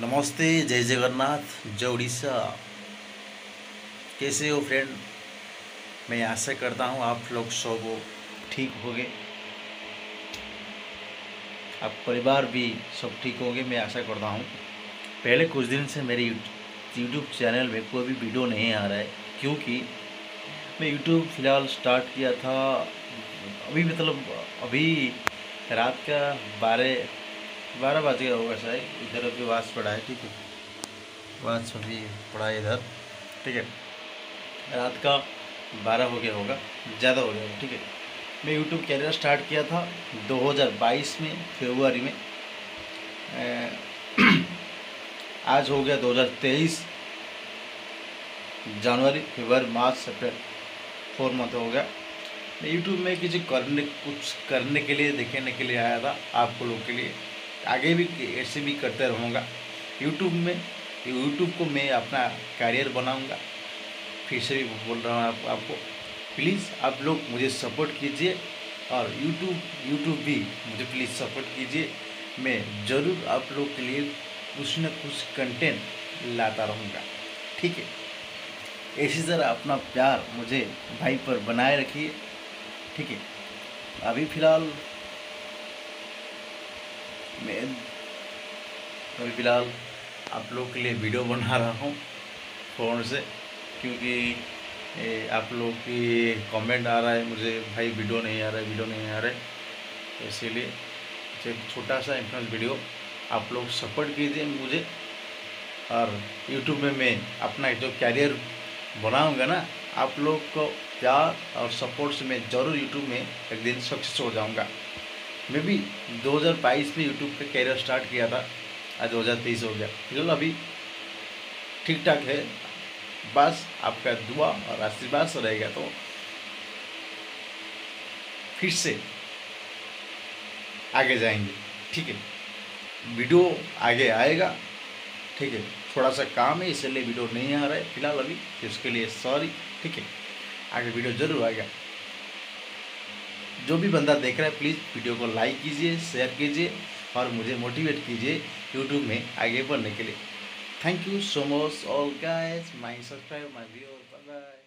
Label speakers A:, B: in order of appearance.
A: नमस्ते, जय जगन्नाथ, जय उड़ीसा। कैसे हो फ्रेंड मैं आशा करता हूँ आप लोग सब ठीक होंगे। आप परिवार भी सब ठीक होंगे, मैं आशा करता हूँ। पहले कुछ दिन से मेरे यूट्यूब चैनल में कोई भी वीडियो नहीं आ रहा है, क्योंकि मैं यूट्यूब फ़िलहाल स्टार्ट किया था, अभी मतलब अभी रात का बारह बारह बज गया होगा शायद। इधर अभी वास पड़ा है ठीक है? वास अभी पड़ा है इधर, ठीक है? रात का बारह हो गया होगा, ज़्यादा हो गया होगा, ठीक है? मैं यूट्यूब कैरियर स्टार्ट किया था 2022 में फरवरी में। आज हो गया 2023 जनवरी फरवरी मार्च अप्रैल फोर मंथ हो गया। मैं यूट्यूब में किसी करने, कुछ करने के लिए, देखने के लिए आया था, आपको लोग के लिए। आगे भी ऐसे भी करते रहूँगा। यूट्यूब में यूट्यूब को मैं अपना करियर बनाऊँगा। फिर से भी बोल रहा हूँ आप, आपको प्लीज़ आप लोग मुझे सपोर्ट कीजिए और यूट्यूब यूट्यूब भी मुझे प्लीज़ सपोर्ट कीजिए। मैं ज़रूर आप लोग के लिए कुछ ना कुछ कंटेंट लाता रहूँगा। ठीक है? इसी तरह अपना प्यार मुझे भाई पर बनाए रखिए। ठीक है? अभी फ़िलहाल मैं अभी फ़िलहाल आप लोग के लिए वीडियो बना रहा हूँ फ़ोन से, क्योंकि आप लोग की कमेंट आ रहा है, मुझे भाई वीडियो नहीं आ रहा है, वीडियो नहीं आ रहा है, इसीलिए एक छोटा सा इन्फ्लुएंस वीडियो आप लोग सपोर्ट कीजिए मुझे। और यूट्यूब में मैं अपना जो कैरियर बनाऊँगा ना, आप लोग को प्यार और सपोर्ट से मैं ज़रूर यूट्यूब में एक दिन सक्सेस हो जाऊँगा। मैं भी 2022 में यूट्यूब पे कैरियर स्टार्ट किया था। आज 2023 हो गया। फ़िलहाल अभी ठीक ठाक है। बस आपका दुआ और आशीर्वाद से रहेगा तो फिर से आगे जाएँगे। ठीक है? वीडियो आगे आएगा। ठीक है? थोड़ा सा काम है, इसलिए वीडियो नहीं आ रहा है फ़िलहाल अभी। इसके लिए सॉरी ठीक है? आगे वीडियो ज़रूर आएगा। जो भी बंदा देख रहा है प्लीज़ वीडियो को लाइक कीजिए शेयर कीजिए और मुझे मोटिवेट कीजिए यूट्यूब में आगे बढ़ने के लिए। Thank you so much all guys my subscribe my viewer